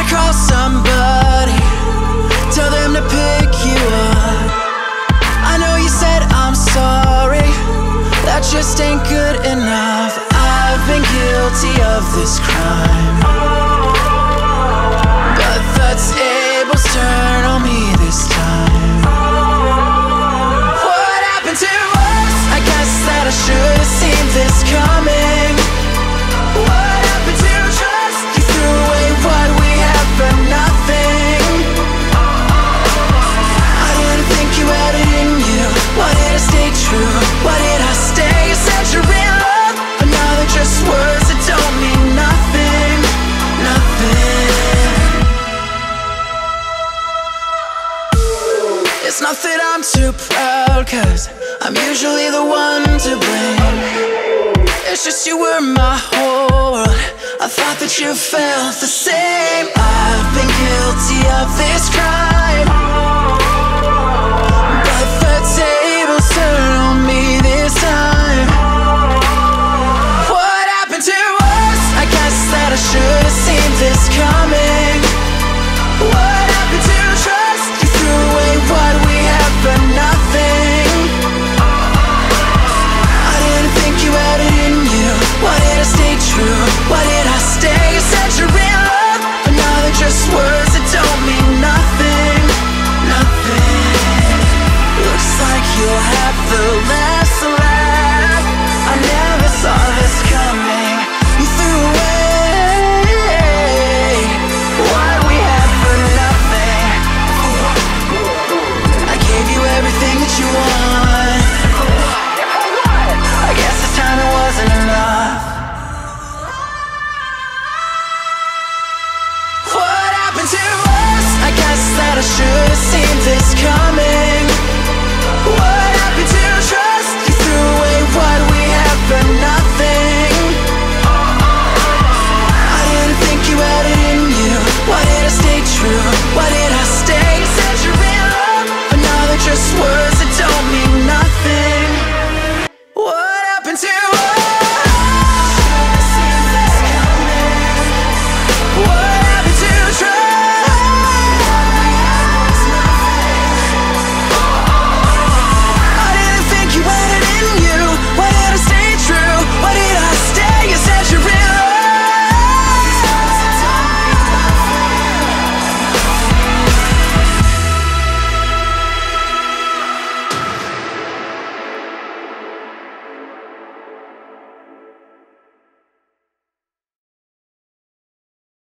gotta call somebody. Tell them to pick you up. I know you said I'm sorry. That just ain't good enough. I've been guilty of this crime. It's not that I'm too proud, cause I'm usually the one to blame. It's just you were my whole world. I thought that you felt the same. I've been guilty I should have seen this coming.